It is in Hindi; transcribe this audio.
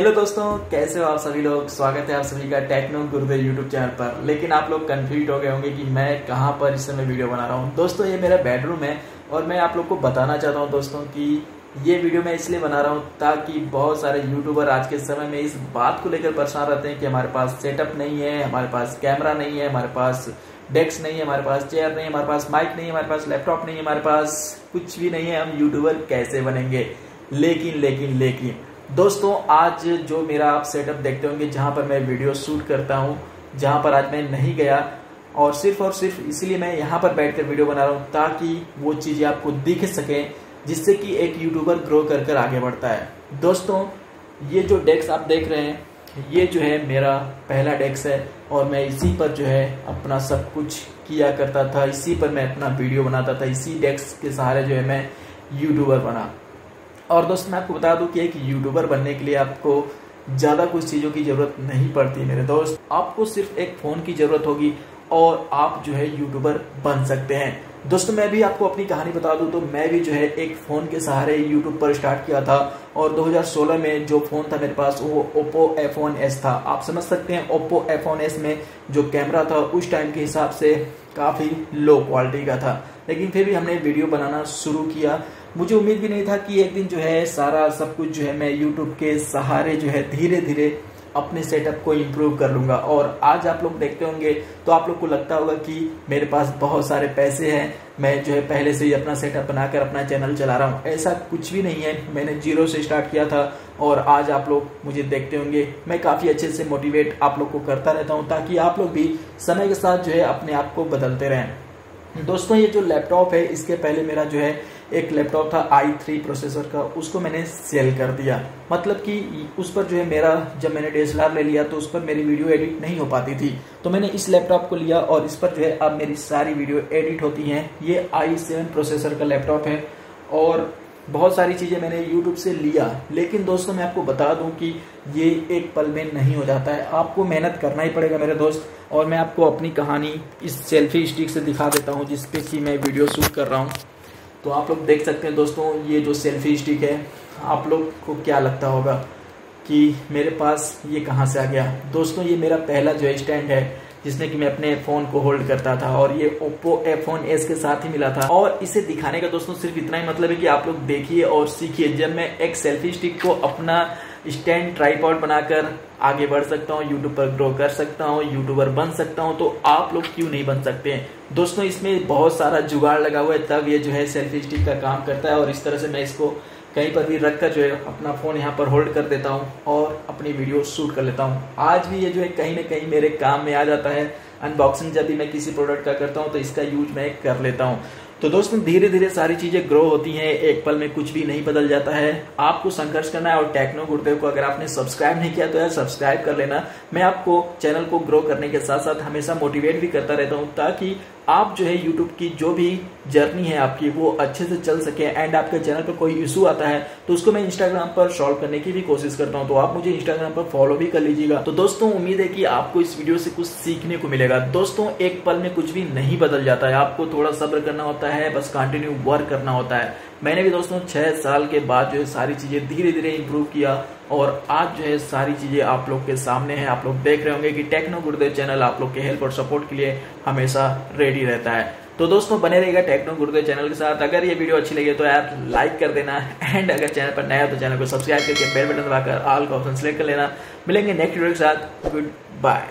हेलो दोस्तों, कैसे हो आप सभी लोग? स्वागत है आप सभी का टेक्नो गुरुदेव यूट्यूब चैनल पर। लेकिन आप लोग कंफ्यूज हो गए होंगे कि मैं कहाँ पर इस समय वीडियो बना रहा हूँ। दोस्तों, ये मेरा बेडरूम है और मैं आप लोग को बताना चाहता हूँ दोस्तों कि ये वीडियो मैं इसलिए बना रहा हूँ ताकि बहुत सारे यूट्यूबर आज के समय में इस बात को लेकर परेशान रहते हैं कि हमारे पास सेटअप नहीं है, हमारे पास कैमरा नहीं है, हमारे पास डेस्क नहीं है, हमारे पास चेयर नहीं है, हमारे पास माइक नहीं है, हमारे पास लैपटॉप नहीं है, हमारे पास कुछ भी नहीं है। हम यूट्यूबर कैसे बनेंगे? लेकिन लेकिन लेकिन दोस्तों, आज जो मेरा आप सेटअप देखते होंगे, जहाँ पर मैं वीडियो शूट करता हूँ, जहाँ पर आज मैं नहीं गया, और सिर्फ़ और सिर्फ़ इसलिए मैं यहाँ पर बैठकर वीडियो बना रहा हूँ, ताकि वो चीज़ें आपको दिख सकें, जिससे कि एक यूट्यूबर ग्रो कर कर आगे बढ़ता है। दोस्तों, ये जो डेस्क आप देख रहे हैं, ये जो है मेरा पहला डेस्क है, और मैं इसी पर जो है अपना सब कुछ किया करता था। इसी पर मैं अपना वीडियो बनाता था। इसी डेस्क के सहारे जो है मैं यूट्यूबर बना। और दोस्त, मैं आपको बता दूँ कि एक यूट्यूबर बनने के लिए आपको ज़्यादा कुछ चीज़ों की ज़रूरत नहीं पड़ती मेरे दोस्त। आपको सिर्फ़ एक फ़ोन की ज़रूरत होगी और आप जो है यूट्यूबर बन सकते हैं। दोस्तों, मैं भी आपको अपनी कहानी बता दूँ तो मैं भी जो है एक फ़ोन के सहारे यूट्यूब पर स्टार्ट किया था और 2016 में जो फ़ोन था मेरे पास, वो ओप्पो एफ़ एफोन एस था। आप समझ सकते हैं ओप्पो एफ़ एफोन एस में जो कैमरा था, उस टाइम के हिसाब से काफ़ी लो क्वालिटी का था। लेकिन फिर भी हमने वीडियो बनाना शुरू किया। मुझे उम्मीद भी नहीं था कि एक दिन जो है सारा सब कुछ जो है मैं यूट्यूब के सहारे जो है धीरे धीरे अपने सेटअप को इम्प्रूव कर लूँगा। और आज आप लोग देखते होंगे तो आप लोग को लगता होगा कि मेरे पास बहुत सारे पैसे हैं। मैं जो है पहले से ही अपना सेटअप बनाकर अपना चैनल चला रहा हूँ। ऐसा कुछ भी नहीं है। मैंने ज़ीरो से स्टार्ट किया था और आज आप लोग मुझे देखते होंगे। मैं काफ़ी अच्छे से मोटिवेट आप लोग को करता रहता हूँ ताकि आप लोग भी समय के साथ जो है अपने आप को बदलते रहें। दोस्तों, ये जो लैपटॉप है, इसके पहले मेरा जो है एक लैपटॉप था आई थ्री प्रोसेसर का, उसको मैंने सेल कर दिया। मतलब कि उस पर जो है मेरा, जब मैंने DSLR ले लिया तो उस पर मेरी वीडियो एडिट नहीं हो पाती थी। तो मैंने इस लैपटॉप को लिया और इस पर जो है अब मेरी सारी वीडियो एडिट होती हैं। ये आई सेवन प्रोसेसर का लैपटॉप है और बहुत सारी चीज़ें मैंने YouTube से लिया। लेकिन दोस्तों, मैं आपको बता दूँ कि ये एक पल में नहीं हो जाता है। आपको मेहनत करना ही पड़ेगा मेरे दोस्त। और मैं आपको अपनी कहानी इस सेल्फी स्टिक से दिखा देता हूँ, जिसपे कि मैं वीडियो शूट कर रहा हूँ। तो आप लोग देख सकते हैं दोस्तों, ये जो सेल्फी स्टिक है, आप लोग को क्या लगता होगा कि मेरे पास ये कहाँ से आ गया? दोस्तों, ये मेरा पहला जो स्टैंड है, जिसने कि मैं अपने फ़ोन को होल्ड करता था और ये ओप्पो फ़ोन एस के साथ ही मिला था। और इसे दिखाने का दोस्तों सिर्फ़ इतना ही मतलब है कि आप लोग देखिए और सीखिए, जब मैं एक सेल्फी स्टिक को अपना स्टैंड ट्राईपॉड बनाकर आगे बढ़ सकता हूँ यूट्यूब पर ग्रो कर सकता हूँ यूट्यूबर बन सकता हूँ तो आप लोग क्यों नहीं बन सकते? हैं दोस्तों, इसमें बहुत सारा जुगाड़ लगा हुआ है, तब ये जो है सेल्फी स्टिक का काम करता है, और इस तरह से मैं इसको कहीं पर भी रख कर जो है अपना फ़ोन यहाँ पर होल्ड कर देता हूँ और अपनी वीडियो शूट कर लेता हूँ। आज भी ये जो है कहीं ना कहीं मेरे काम में आ जाता है। अनबॉक्सिंग जब भी मैं किसी प्रोडक्ट का करता हूँ तो इसका यूज़ मैं कर लेता हूँ। तो दोस्तों धीरे धीरे सारी चीज़ें ग्रो होती हैं। एक पल में कुछ भी नहीं बदल जाता है। आपको संघर्ष करना है और टेक्नो गुरुदेव को अगर आपने सब्सक्राइब नहीं किया तो यार सब्सक्राइब कर लेना। मैं आपको चैनल को ग्रो करने के साथ साथ हमेशा मोटिवेट भी करता रहता हूँ, ताकि आप जो है यूट्यूब की जो भी जर्नी है आपकी, वो अच्छे से चल सके। एंड आपके चैनल पर कोई इशू आता है तो उसको मैं इंस्टाग्राम पर सॉल्व करने की भी कोशिश करता हूँ। तो आप मुझे इंस्टाग्राम पर फॉलो भी कर लीजिएगा। तो दोस्तों, उम्मीद है कि आपको इस वीडियो से कुछ सीखने को मिलेगा। दोस्तों, एक पल में कुछ भी नहीं बदल जाता है। आपको थोड़ा सब्र करना होता है। बस कंटिन्यू वर्क करना होता है। मैंने भी दोस्तों छह साल के बाद जो है सारी चीज़ें धीरे धीरे इंप्रूव किया और आज जो है सारी चीज़ें आप लोग के सामने है। आप लोग देख रहे होंगे कि टेक्नो गुरुदेव चैनल आप लोग के हेल्प और सपोर्ट के लिए हमेशा रेडी रहता है। तो दोस्तों बने रहेगा टेक्नो गुरुदेव चैनल के साथ। अगर ये वीडियो अच्छी लगी तो यार लाइक कर देना एंड अगर चैनल पर नया हो तो चैनल को सब्सक्राइब करके बेल बटन दबाकर ऑल का ऑप्शन सेलेक्ट कर लेना। मिलेंगे नेक्स्ट वीडियो के साथ। Good bye